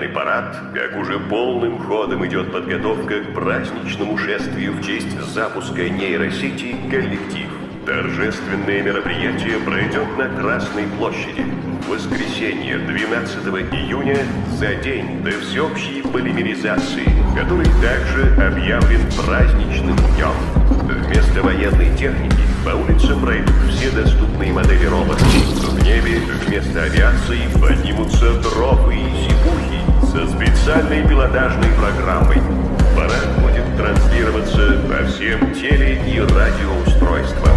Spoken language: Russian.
военный парад, как уже полным ходом идет подготовка к праздничному шествию в честь запуска нейросети «Коллектив». Торжественное мероприятие пройдет на Красной площади. В воскресенье, 12 июня, за день до всеобщей полимеризации, который также объявлен праздничным днем. Вместо военной техники по улицам пройдут все доступные модели роботов. В небе вместо авиации поднимутся дроны и сипухи со специальной пилотажной программой. Парад будет транслироваться по всем теле- и радиоустройствам.